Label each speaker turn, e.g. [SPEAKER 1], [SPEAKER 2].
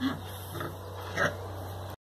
[SPEAKER 1] Huh?